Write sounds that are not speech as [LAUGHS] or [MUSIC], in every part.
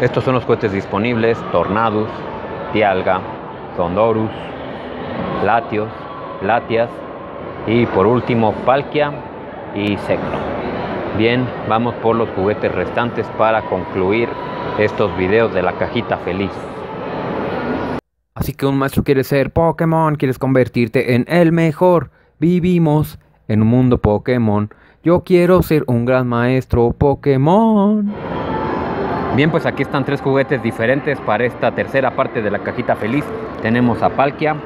Estos son los cohetes disponibles, Tornadus, Tialga, Thondorus, Latios, Latias y por último Palkia y Secno. Bien, vamos por los juguetes restantes para concluir estos videos de la cajita feliz. Así que un maestro quiere ser Pokémon, quieres convertirte en el mejor. Vivimos en un mundo Pokémon. Yo quiero ser un gran maestro Pokémon. Bien, pues aquí están tres juguetes diferentes para esta tercera parte de la cajita feliz. Tenemos a Palkia,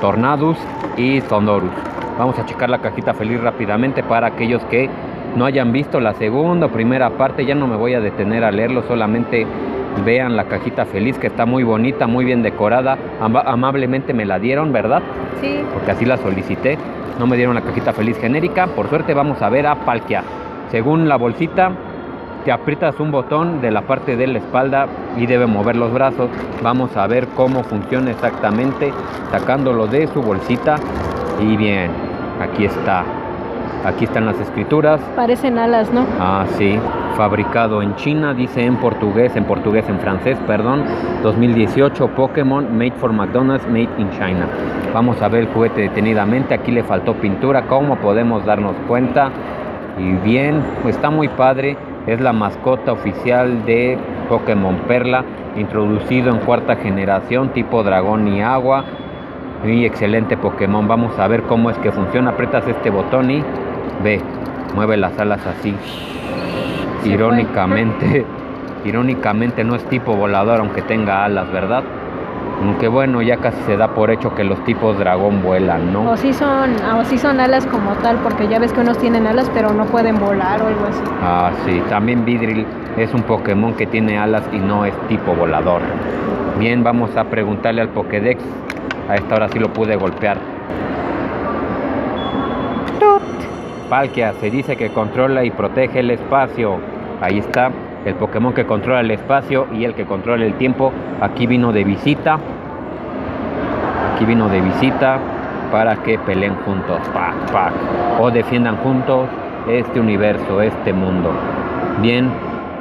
Tornadus y Thondorus. Vamos a checar la cajita feliz rápidamente para aquellos que no hayan visto la segunda o primera parte. Ya no me voy a detener a leerlo, solamente vean la cajita feliz que está muy bonita, muy bien decorada. amablemente me la dieron, ¿verdad? Sí. Porque así la solicité. No me dieron la cajita feliz genérica. Por suerte vamos a ver a Palkia. Según la bolsita, te aprietas un botón de la parte de la espalda y debe mover los brazos. Vamos a ver cómo funciona exactamente sacándolo de su bolsita. Y bien, aquí está. Aquí están las escrituras. Parecen alas, ¿no? Ah, sí. Fabricado en China, dice en portugués, en portugués, en francés, perdón. 2018 Pokémon Made for McDonald's, Made in China. Vamos a ver el juguete detenidamente. Aquí le faltó pintura. ¿Cómo podemos darnos cuenta? Y bien, está muy padre. Es la mascota oficial de Pokémon Perla, introducido en cuarta generación, tipo dragón y agua. Y excelente Pokémon. Vamos a ver cómo es que funciona. Apretas este botón y ve, mueve las alas así. Irónicamente, [LAUGHS] irónicamente no es tipo volador aunque tenga alas, ¿verdad? Aunque bueno, ya casi se da por hecho que los tipos dragón vuelan, ¿no? O sí son, o sí son alas como tal, porque ya ves que unos tienen alas pero no pueden volar o algo así. Ah, sí. También Vidril es un Pokémon que tiene alas y no es tipo volador. Bien, vamos a preguntarle al Pokédex. A esta hora sí lo pude golpear. Palkia se dice que controla y protege el espacio. Ahí está el Pokémon que controla el espacio y el que controla el tiempo. Aquí vino de visita. Aquí vino de visita para que peleen juntos, o defiendan juntos este universo, este mundo. Bien,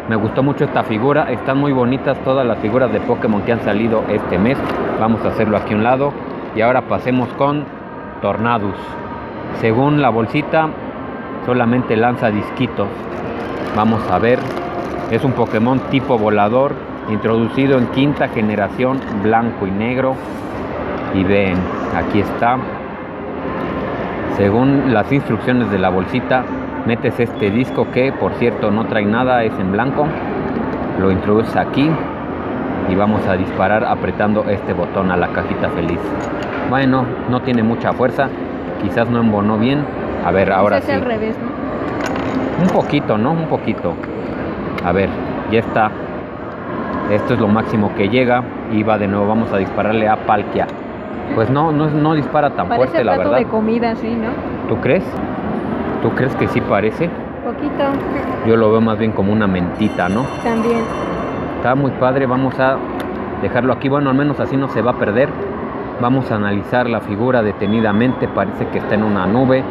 me gustó mucho esta figura, están muy bonitas todas las figuras de Pokémon que han salido este mes. Vamos a hacerlo aquí a un lado y ahora pasemos con Tornadus. Según la bolsita, solamente lanza disquitos. Vamos a ver es un Pokémon tipo volador, introducido en quinta generación, blanco y negro. Y ven, aquí está. Según las instrucciones de la bolsita, metes este disco que por cierto no trae nada, es en blanco. Lo introduces aquí y vamos a disparar apretando este botón a la cajita feliz. Bueno, no tiene mucha fuerza, quizás no embonó bien. A ver, ahora sí. al revés, Un poquito, ¿no? Un poquito. A ver, ya está. Esto es lo máximo que llega. Y va de nuevo, vamos a dispararle a Palkia. Pues no, no, no dispara tan fuerte, la verdad. de comida, sí, ¿no? ¿Tú crees? ¿Tú crees que sí parece? Poquito. Yo lo veo más bien como una mentita, ¿no? También. Está muy padre, vamos a dejarlo aquí. Bueno, al menos así no se va a perder. Vamos a analizar la figura detenidamente. Parece que está en una nube.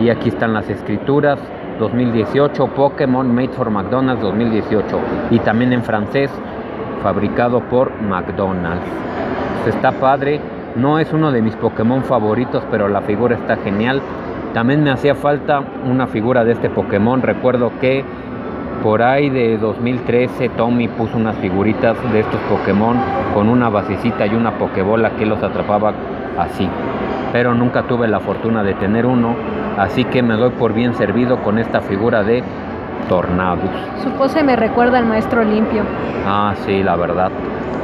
Y aquí están las escrituras. 2018, Pokémon Made for McDonald's 2018 y también en francés, fabricado por McDonald's. Está padre, no es uno de mis Pokémon favoritos, pero la figura está genial. También me hacía falta una figura de este Pokémon, recuerdo que por ahí de 2013 Tommy puso unas figuritas de estos Pokémon con una basecita y una Pokébola que los atrapaba así. Pero nunca tuve la fortuna de tener uno Así que me doy por bien servido con esta figura de Tornadus. Su pose me recuerda al maestro limpio. Ah, sí, la verdad.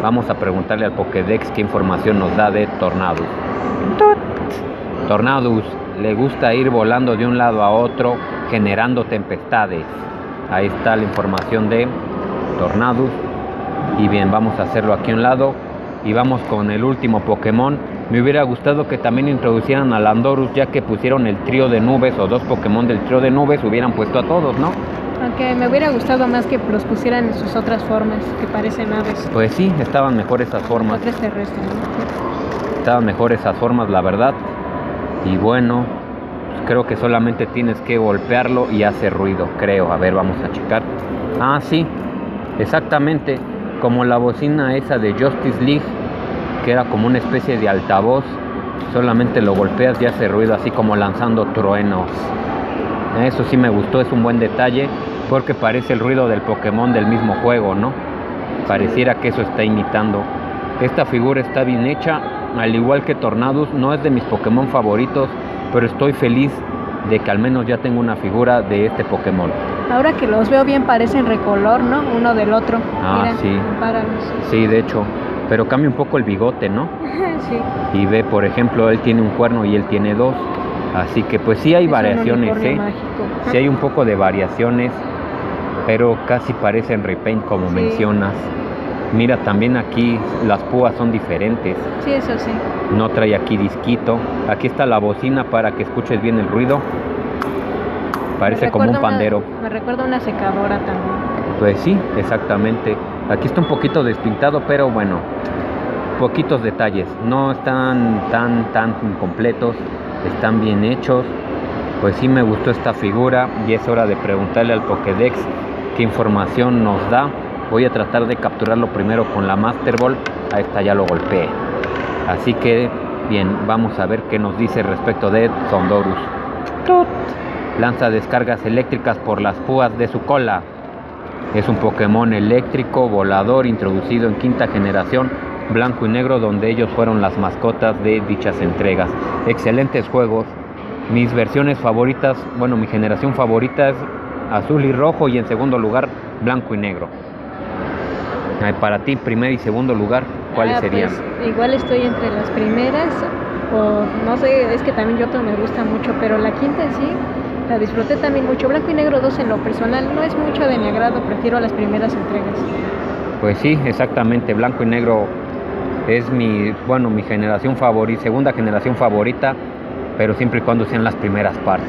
Vamos a preguntarle al Pokédex qué información nos da de Tornadus. Tornadus le gusta ir volando de un lado a otro generando tempestades. Ahí está la información de Tornadus. Y bien, vamos a hacerlo aquí a un lado. Y vamos con el último Pokémon me hubiera gustado que también introducieran a Landorus, ya que pusieron el trío de nubes o dos Pokémon del trío de nubes, hubieran puesto a todos, ¿no? Aunque me hubiera gustado más que los pusieran en sus otras formas, que parecen aves. Pues sí, estaban mejor esas formas. terrestres, Estaban mejor esas formas, la verdad. Y bueno, creo que solamente tienes que golpearlo y hace ruido, creo. A ver, vamos a checar. Ah, sí, exactamente. como la bocina esa de Justice League, que era como una especie de altavoz, solamente lo golpeas y hace ruido así como lanzando truenos. Eso sí me gustó, es un buen detalle porque parece el ruido del Pokémon del mismo juego, ¿no? Pareciera que eso está imitando. Esta figura está bien hecha, al igual que Tornadus, no es de mis Pokémon favoritos, pero estoy feliz de que al menos ya tengo una figura de este Pokémon. Ahora que los veo bien parecen recolor, ¿no? Uno del otro. Ah, Mira, sí. compáralos. Sí, de hecho, pero cambia un poco el bigote, ¿no? [LAUGHS] sí. Y ve, por ejemplo, él tiene un cuerno y él tiene dos. Así que pues sí hay Es variaciones, ¿eh? mágico. Sí hay un poco de variaciones, pero casi parecen repaint como Sí. mencionas. Mira, también aquí las púas son diferentes. Sí, eso sí. No trae aquí disquito. Aquí está la bocina para que escuches bien el ruido. Parece como un una- pandero. me recuerda una secadora también. Pues sí, exactamente. Aquí está un poquito despintado, pero bueno, poquitos detalles. No están tan, tan incompletos, están bien hechos. Pues sí me gustó esta figura y es hora de preguntarle al Pokédex qué información nos da. Voy a tratar de capturarlo primero con la Master Ball. A esta ya lo golpeé. Así que, bien, vamos a ver qué nos dice respecto de Sondorus. Tut. Lanza descargas eléctricas por las púas de su cola. Es un Pokémon eléctrico volador introducido en quinta generación blanco y negro donde ellos fueron las mascotas de dichas entregas. Excelentes juegos. Mis versiones favoritas, bueno, mi generación favorita es azul y rojo y en segundo lugar blanco y negro. Ay, Para ti, primer y segundo lugar, ¿cuáles Ah, serían? pues, igual estoy entre las primeras, o no sé, es que también Yoto me gusta mucho, pero la quinta en sí la disfruté también mucho. Blanco y Negro 2 en lo personal no es mucho de mi agrado, prefiero las primeras entregas. Pues sí, exactamente, blanco y negro es mi, bueno, mi generación favorita, segunda generación favorita, pero siempre y cuando sean las primeras partes.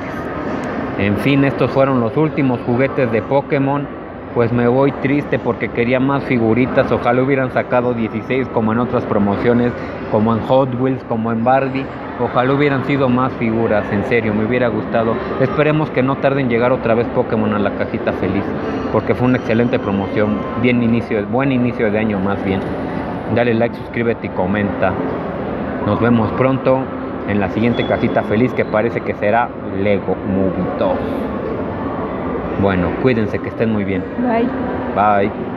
En fin, estos fueron los últimos juguetes de Pokémon. Pues me voy triste porque quería más figuritas. Ojalá hubieran sacado 16 como en otras promociones, como en Hot Wheels, como en Barbie. Ojalá hubieran sido más figuras, en serio, me hubiera gustado. Esperemos que no tarden en llegar otra vez Pokémon a la cajita feliz, porque fue una excelente promoción. Bien inicio, buen inicio de año más bien. Dale like, suscríbete y comenta. Nos vemos pronto en la siguiente cajita feliz que parece que será Lego Movie 2. Bueno, cuídense que estén muy bien. Bye. Bye.